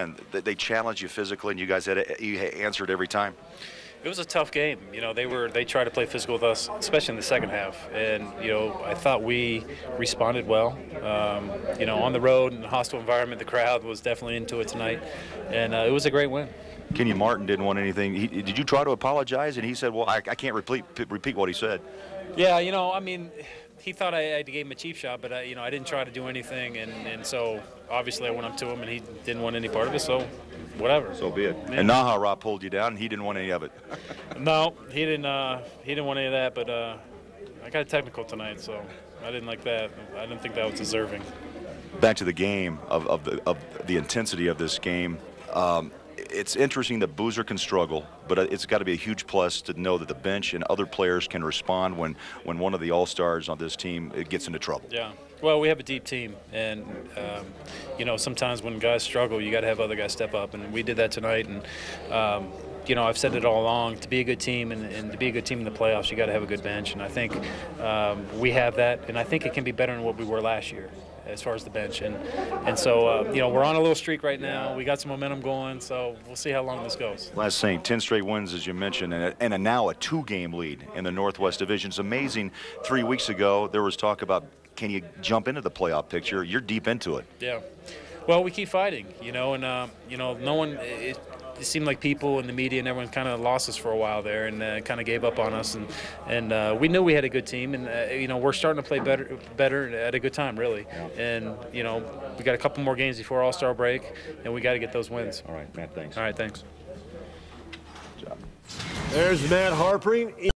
and they- challenged you physically, and you guys had you answered every time. It was a tough game. You know, they were they tried to play physical with us, especially in the second half. And you know, I thought we responded well. Um, you know, on the road in a hostile environment, the crowd was definitely into it tonight, and uh, it was a great win. Kenyon Martin didn't want anything. He, did you try to apologize? And he said, "Well, I, I can't repeat repeat what he said." Yeah, you know, I mean, he thought I, I gave him a cheap shot, but I, you know, I didn't try to do anything, and, and so obviously I went up to him, and he didn't want any part of it. So, whatever. So be it. And Najera pulled you down, and he didn't want any of it. No, he didn't. Uh, he didn't want any of that. But uh, I got a technical tonight, so I didn't like that. I didn't think that was deserving. Back to the game of, of the of the intensity of this game. Um, it's interesting that Boozer can struggle, but it's got to be a huge plus to know that the bench and other players can respond when, when one of the all stars on this team gets into trouble. Yeah. Well, we have a deep team, and um, you know sometimes when guys struggle, you got to have other guys step up, and we did that tonight. And um, you know I've said it all along: to be a good team and, and to be a good team in the playoffs, you got to have a good bench, and I think um, we have that, and I think it can be better than what we were last year as far as the bench. And and so uh, you know we're on a little streak right now. We got some momentum going, so we'll see how long this goes. Last thing, 10 straight wins, as you mentioned, and, a, and a now a two-game lead in the Northwest Division. It's amazing. Three weeks ago, there was talk about can you jump into the playoff picture? You're deep into it. Yeah. Well, we keep fighting, you know, and uh, you know, no one. It, it seemed like people in the media and everyone kind of lost us for a while there and uh, kind of gave up on us. And and uh, we knew we had a good team, and uh, you know we're starting to play better better at a good time, really. And you know we got a couple more games before All Star break, and we got to get those wins. All right, Matt. Thanks. All right, thanks. There's Matt Harpring.